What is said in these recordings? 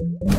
you.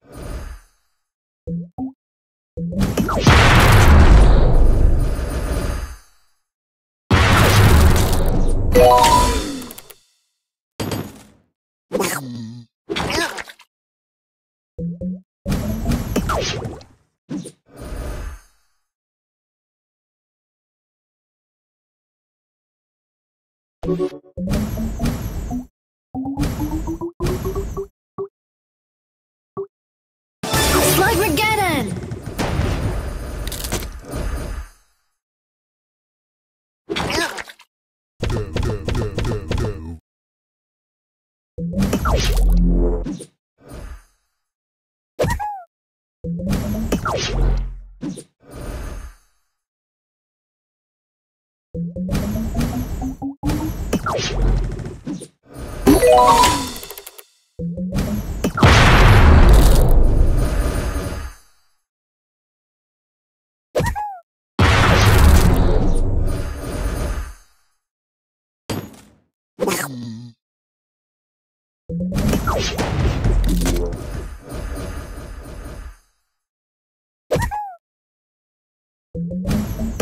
Slugmageddon! Go, go, go, go, go. you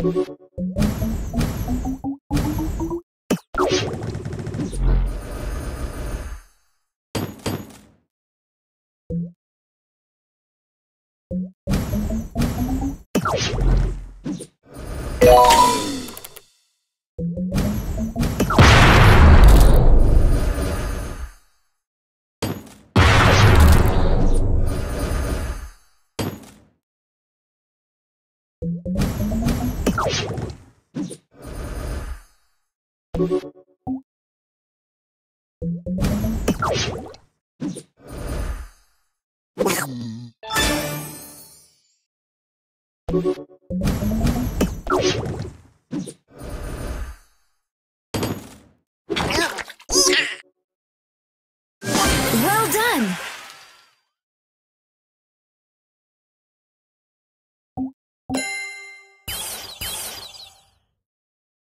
Thank you. Bam!